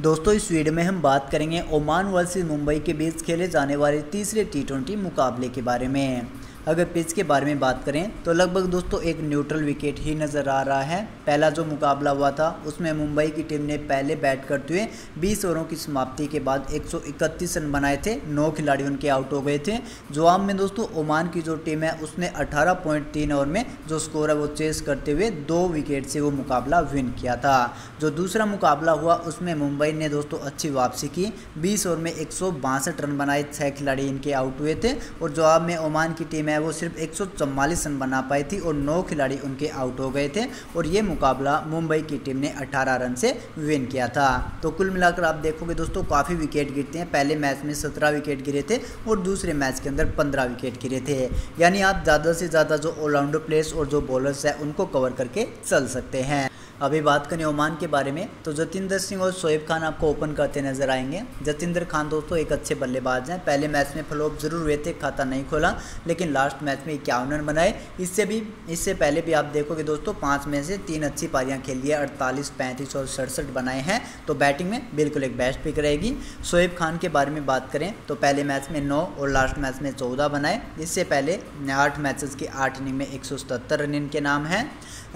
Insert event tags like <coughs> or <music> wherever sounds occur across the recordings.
दोस्तों, इस वीडियो में हम बात करेंगे ओमान वर्सेस मुंबई के बीच खेले जाने वाले तीसरे टी मुकाबले के बारे में। अगर पिच के बारे में बात करें तो लगभग दोस्तों एक न्यूट्रल विकेट ही नज़र आ रहा है। पहला जो मुकाबला हुआ था, उसमें मुंबई की टीम ने पहले बैट करते हुए 20 ओवरों की समाप्ति के बाद 131 रन बनाए थे। नौ खिलाड़ी उनके आउट हो गए थे। जवाब में दोस्तों, ओमान की जो टीम है, उसने अठारह ओवर में जो स्कोर है, वो चेस करते हुए दो विकेट से वो मुकाबला विन किया था। जो दूसरा मुकाबला हुआ, उसमें मुंबई ने दोस्तों अच्छी वापसी की। बीस ओवर में एक सौ बासठ रन बनाए छः खिलाड़ी इनके आउट हुए थे। और जवाब में ओमान की टीम है वो सिर्फ़ एक रन बना पाई थी और नौ खिलाड़ी उनके आउट हो गए थे और ये मुकाबला मुंबई की टीम ने 18 रन से विन किया था। तो कुल मिलाकर आप देखोगे दोस्तों, काफ़ी विकेट गिरते हैं। पहले मैच में 17 विकेट गिरे थे और दूसरे मैच के अंदर 15 विकेट गिरे थे। यानी आप ज़्यादा से ज़्यादा जो ऑलराउंडर प्लेयर्स और जो बॉलर्स हैं, उनको कवर करके चल सकते हैं। अभी बात करें ओमान के बारे में तो जतिंदर सिंह और शोएब खान आपको ओपन करते नज़र आएँगे। जतिंदर खान दोस्तों एक अच्छे बल्लेबाज हैं। पहले मैच में फ्लॉप ज़रूर हुए थे, खाता नहीं खोला, लेकिन लास्ट मैच में इक्यावन रन बनाए। इससे भी, इससे पहले भी आप देखोगे दोस्तों, पाँच में से तीन अच्छी पारियाँ खेल है अड़तालीस, पैंतीस और सड़सठ बनाए हैं। तो बैटिंग में बिल्कुल एक बेस्ट पिक रहेगी। शोएब खान के बारे में बात करें तो पहले मैच में नौ और लास्ट मैच में चौदह बनाए। इससे पहले आठ मैचेस की आठ इनिंग में एक रन इनके नाम हैं।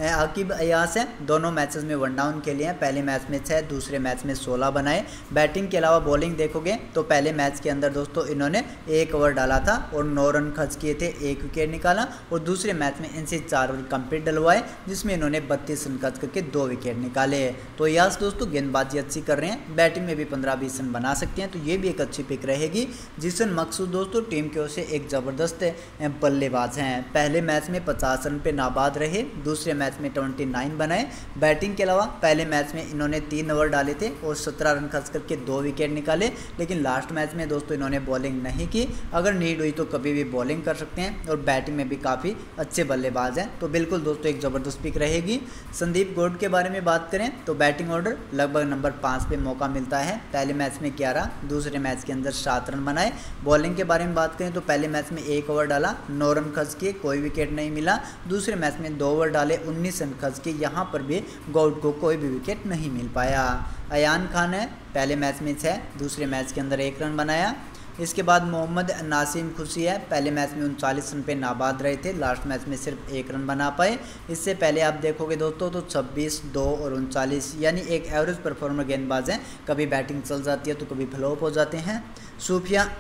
आकिब अयास है। दोनों मैचेस में वन डाउन के लिए पहले मैच में छः दूसरे मैच में सोलह बनाए। बैटिंग के अलावा बॉलिंग देखोगे तो पहले मैच के अंदर दोस्तों इन्होंने एक ओवर डाला था और नौ रन खर्च किए थे, एक विकेट निकाला और दूसरे मैच में इनसे चार ओवर कंप्लीट डलवाए, जिसमें इन्होंने बत्तीस रन खर्च करके दो विकेट निकाले। तो यस दोस्तों गेंदबाजी अच्छी कर रहे हैं। बैटिंग में भी पंद्रह बीस रन बना सकते हैं तो ये भी एक अच्छी पिक रहेगी जिसन मकसूद दोस्तों टीम की ओर से एक ज़बरदस्त बल्लेबाज हैं। पहले मैच में पचास रन पे नाबाद रहे, दूसरे मैच में ट्वेंटी नाइन बनाए। बैटिंग के अलावा पहले मैच में इन्होंने तीन ओवर डाले थे और सत्रह रन खर्च करके दो विकेट निकाले, लेकिन लास्ट मैच में दोस्तों इन्होंने बॉलिंग नहीं की। अगर नीड हुई तो कभी भी बॉलिंग कर सकते हैं और बैटिंग में भी काफ़ी अच्छे बल्लेबाज हैं। तो बिल्कुल दोस्तों एक ज़बरदस्त पिक रहेगी। संदीप गोड के बारे में बात करें तो बैटिंग ऑर्डर लगभग नंबर पाँच पे मौका मिलता है। पहले मैच में ग्यारह, दूसरे मैच के अंदर सात रन बनाए। बॉलिंग के बारे में बात करें तो पहले मैच में एक ओवर डाला, नौ रन खर्च किए, कोई विकेट नहीं मिला। दूसरे मैच में दो ओवर डाले, उन्नीस रन खर्च किए। यहाँ पर भी गौड को कोई भी विकेट नहीं मिल पाया। अयान खान है पहले मैच में छः दूसरे मैच के अंदर एक रन बनाया। इसके बाद मोहम्मद नासिम खुशी है, पहले मैच में उनचालीस रन पे नाबाद रहे थे, लास्ट मैच में सिर्फ़ एक रन बना पाए। इससे पहले आप देखोगे दोस्तों तो 26 दो और उनचालीस, यानी एक एवरेज परफॉर्मर गेंदबाज हैं। कभी बैटिंग चल जाती है तो कभी फ्लॉप हो जाते हैं। सूफिया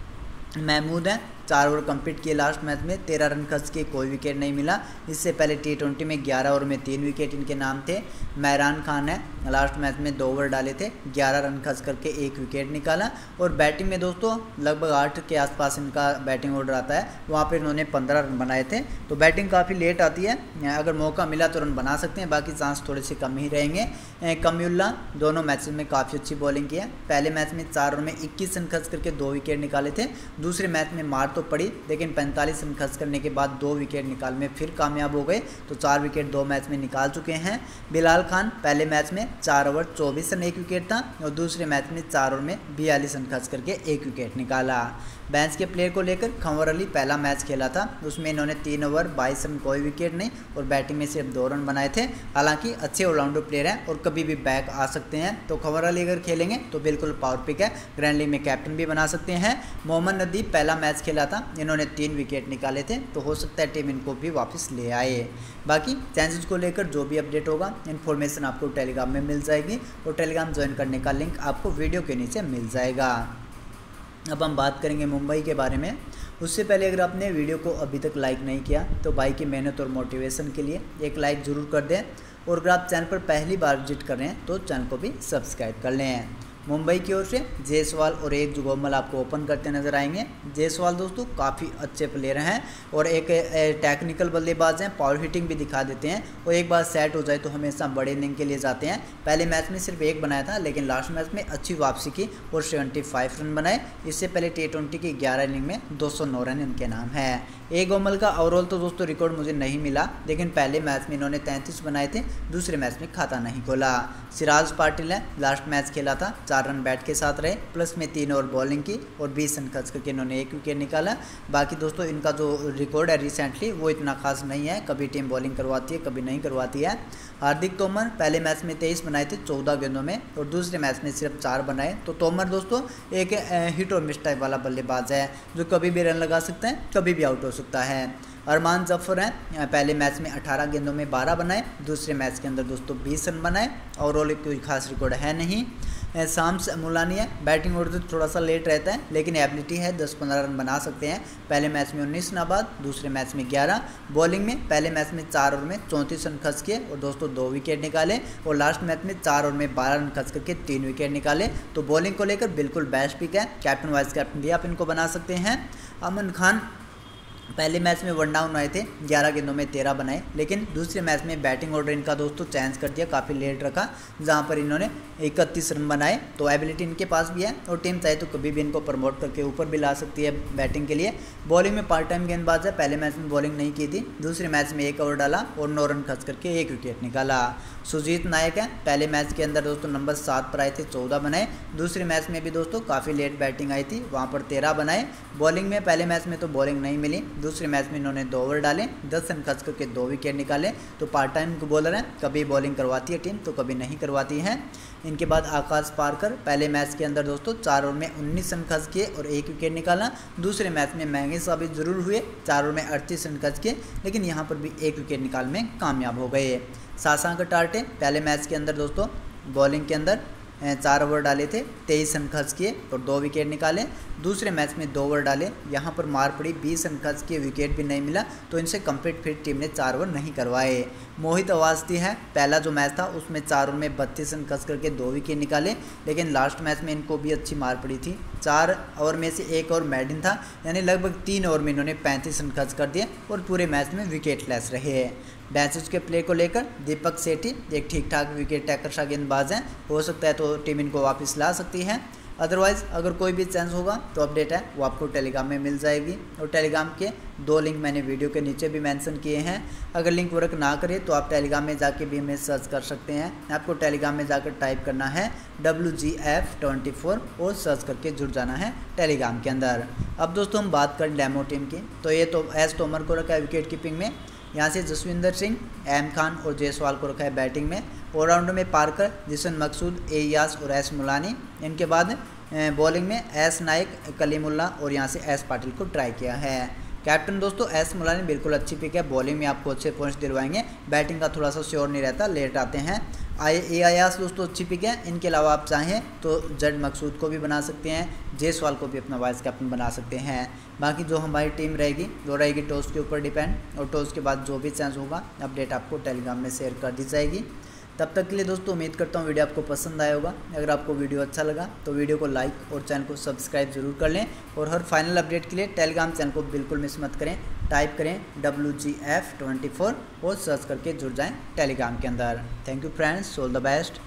<coughs> महमूद हैं। चार ओवर कंप्लीट किए लास्ट मैच में, तेरह रन खर्च किए, कोई विकेट नहीं मिला। इससे पहले टी ट्वेंटी में ग्यारह ओवर में तीन विकेट इनके नाम थे। महरान खान है लास्ट मैच में दो ओवर डाले थे, ग्यारह रन खर्च करके एक विकेट निकाला। और बैटिंग में दोस्तों, लगभग आठ के आसपास इनका बैटिंग ऑर्डर आता है, वहाँ पर इन्होंने पंद्रह रन बनाए थे। तो बैटिंग काफ़ी लेट आती है, अगर मौका मिला तो रन बना सकते हैं, बाकी चांस थोड़े से कम ही रहेंगे। कम्युल्ला दोनों मैच में काफ़ी अच्छी बॉलिंग की है। पहले मैच में चार ओवर में इक्कीस रन खर्च करके दो विकेट निकाले थे, दूसरे मैच में मार तो तो पड़ी, लेकिन 45 रन खर्च करने के बाद दो विकेट निकाल में फिर कामयाब हो गए। तो चार विकेट दो मैच में निकाल चुके हैं। बिलाल खान पहले मैच में चार ओवर, चौबीस रन, एक विकेट था, और दूसरे मैच में चार ओवर में बयालीस रन खर्च करके एक विकेट निकाला। बेंच के प्लेयर को लेकर खंवर अली पहला मैच खेला था, उसमें इन्होंने तीन ओवर बाईस रन, कोई विकेट नहीं और बैटिंग में सिर्फ़ दो रन बनाए थे। हालाँकि अच्छे ऑलराउंडर प्लेयर हैं और कभी भी बैक आ सकते हैं। तो खंवर अली अगर खेलेंगे तो बिल्कुल पावर पिक है। ग्रैंड लीग में कैप्टन भी बना सकते हैं। मोहम्मद नदीब पहला मैच खेला था, इन्होंने तीन विकेट निकाले थे तो हो सकता है टीम इनको भी वापस ले आए। बाकी चांसेस को लेकर जो भी अपडेट होगा इन्फॉर्मेशन आपको टेलीग्राम में मिल जाएगी और टेलीग्राम ज्वाइन करने का लिंक आपको वीडियो के नीचे मिल जाएगा। अब हम बात करेंगे मुंबई के बारे में। उससे पहले अगर आपने वीडियो को अभी तक लाइक नहीं किया तो भाई की मेहनत और मोटिवेशन के लिए एक लाइक ज़रूर कर दें। और अगर आप चैनल पर पहली बार विज़िट कर रहे हैं तो चैनल को भी सब्सक्राइब कर लें। मुंबई की ओर से जयसवाल और एक जुगोमल आपको ओपन करते नज़र आएँगे। जयसवाल दोस्तों काफ़ी अच्छे प्लेयर हैं और एक टेक्निकल बल्लेबाज हैं पावर हिटिंग भी दिखा देते हैं और एक बार सेट हो जाए तो हमेशा बड़े इनिंग के लिए जाते हैं। पहले मैच में सिर्फ़ एक बनाया था, लेकिन लास्ट मैच में अच्छी वापसी की और सेवेंटी रन बनाए। इससे पहले टी ट्वेंटी की ग्यारह इनिंग में दो सौ नौ रन इनके नाम है। ए गोमल का ओवरऑल तो दोस्तों रिकॉर्ड मुझे नहीं मिला, लेकिन पहले मैच में इन्होंने तैंतीस बनाए थे, दूसरे मैच में खाता नहीं खोला। सिराज पाटिल ने लास्ट मैच खेला था, चार चार रन बैट के साथ रहे प्लस में तीन ओवर बॉलिंग की और बीस रन खर्च करके इन्होंने एक विकेट निकाला। बाकी दोस्तों, इनका जो रिकॉर्ड है रिसेंटली वो इतना खास नहीं है। कभी टीम बॉलिंग करवाती है, कभी नहीं करवाती है। हार्दिक तोमर पहले मैच में तेईस बनाए थे चौदह गेंदों में और दूसरे मैच में सिर्फ़ चार बनाए। तो तोमर दोस्तों, एक हिट और मिस टाइप वाला बल्लेबाज है, जो कभी भी रन लगा सकते हैं, कभी भी आउट हो सकता है। अरमान ज़फ़र हैं पहले मैच में 18 गेंदों में 12 बनाए, दूसरे मैच के अंदर दोस्तों 20 रन बनाए ओवरऑल कोई खास रिकॉर्ड है नहीं। साम्स मुलानी है। बैटिंग ऑर्डर तो थोड़ा सा लेट रहता है, लेकिन एबिलिटी है। 10-15 रन बना सकते हैं। पहले मैच में 19 नाबाद दूसरे मैच में 11 बॉलिंग में पहले मैच में चार ओवर में चौंतीस रन खर्च किए और दोस्तों दो विकेट निकाले और लास्ट मैच में चार ओवर में बारह रन खर्च करके तीन विकेट निकाले। तो बॉलिंग को लेकर बिल्कुल बेस्ट पिक है। कैप्टन वाइस कैप्टन भी आप इनको बना सकते हैं। अमन खान पहले मैच में वन डाउन आए थे, ग्यारह गेंदों में तेरह बनाए, लेकिन दूसरे मैच में बैटिंग ऑर्डर इनका दोस्तों चेंज कर दिया, काफ़ी लेट रखा, जहाँ पर इन्होंने इकतीस रन बनाए। तो एबिलिटी इनके पास भी है, और टीम चाहे तो कभी भी इनको प्रमोट करके ऊपर भी ला सकती है बैटिंग के लिए। बॉलिंग में पार्ट टाइम गेंदबाज है, पहले मैच में बॉलिंग नहीं की थी, दूसरे मैच में एक ओवर डाला और नौ रन खर्च करके एक विकेट निकाला। सुजीत नायक है, पहले मैच के अंदर दोस्तों नंबर सात पर आए थे, चौदह बनाए। दूसरे मैच में भी दोस्तों काफ़ी लेट बैटिंग आई थी, वहाँ पर तेरह बनाए। बॉलिंग में पहले मैच में तो बॉलिंग नहीं मिली दूसरे मैच में इन्होंने दो ओवर डाले, दस रन खर्च करके दो विकेट निकाले। तो पार्ट टाइम बॉलर हैं, कभी बॉलिंग करवाती है टीम तो कभी नहीं करवाती है। इनके बाद आकाश पारकर, पहले मैच के अंदर दोस्तों, चार ओवर में उन्नीस रन खर्च किए और एक विकेट निकाला। दूसरे मैच में महँगे साबित ज़रूर हुए, चार ओवर में अड़तीस रन खर्च किए, लेकिन यहाँ पर भी एक विकेट निकाल में कामयाब हो गए। सासांक टाटे, पहले मैच के अंदर दोस्तों बॉलिंग के अंदर चार ओवर डाले थे, तेईस रन खर्च किए और दो विकेट निकाले। दूसरे मैच में दो ओवर डाले, यहाँ पर मार पड़ी, बीस रन खर्च किए विकेट भी नहीं मिला तो इनसे कंप्लीट फिट टीम ने चार ओवर नहीं करवाए। मोहित अवास्ती है, पहला जो मैच था, उसमें चार ओवर में बत्तीस रन खर्च करके दो विकेट निकाले, लेकिन लास्ट मैच में इनको भी अच्छी मार पड़ी थी। चार ओवर में से एक ओवर मैडिन था, यानी लगभग तीन ओवर में इन्होंने पैंतीस रन खर्च कर दिए और पूरे मैच में विकेट लेस रहे। बैसेज के प्ले को लेकर दीपक सेठी एक ठीक ठाक विकेट टेकर गेंदबाज हैं। हो सकता है तो टीम इनको वापस ला सकती है। अदरवाइज़ अगर कोई भी चांस होगा तो अपडेट है, वो आपको टेलीग्राम में मिल जाएगी। और टेलीग्राम के दो लिंक मैंने वीडियो के नीचे भी मेंशन किए हैं। अगर लिंक वर्क ना करे तो आप टेलीग्राम में जाके भी हमें सर्च कर सकते हैं। आपको टेलीग्राम में जाकर टाइप करना है W G F twenty four और सर्च करके जुड़ जाना है टेलीग्राम के अंदर। अब दोस्तों, हम बात करें डेमो टीम की। तो ये तो एस तोमर को रखा है विकेट कीपिंग में। यहाँ से जसविंदर सिंह, एम खान और जयसवाल को रखा है बैटिंग में। ऑलराउंडर में पार्कर, जिसन मकसूद एयास और एस मुलानी। इनके बाद बॉलिंग में एस नाइक कलीमुल्ला और यहाँ से एस पाटिल को ट्राई किया है। कैप्टन दोस्तों, एस मुलानी बिल्कुल अच्छी पिक है। बॉलिंग में आपको अच्छे पॉइंट्स दिलवाएँगे। बैटिंग का थोड़ा सा श्योर नहीं रहता लेट आते हैं। आई ए आयास दोस्तों, अच्छी पिक है। इनके अलावा आप चाहें तो जड मकसूद को भी बना सकते हैं। जेसवाल को भी अपना वाइस कैप्टन बना सकते हैं। बाकी जो हमारी टीम रहेगी, वो रहेगी टॉस के ऊपर डिपेंड और टॉस के बाद जो भी चांस होगा अपडेट आपको टेलीग्राम में शेयर कर दी जाएगी। तब तक के लिए दोस्तों, उम्मीद करता हूँ वीडियो आपको पसंद आया होगा। अगर आपको वीडियो अच्छा लगा तो वीडियो को लाइक और चैनल को सब्सक्राइब ज़रूर कर लें। और हर फाइनल अपडेट के लिए टेलीग्राम चैनल को बिल्कुल मिस मत करें। टाइप करें W G F twenty four और सर्च करके जुड़ जाएँ टेलीग्राम के अंदर। Thank you friends all the best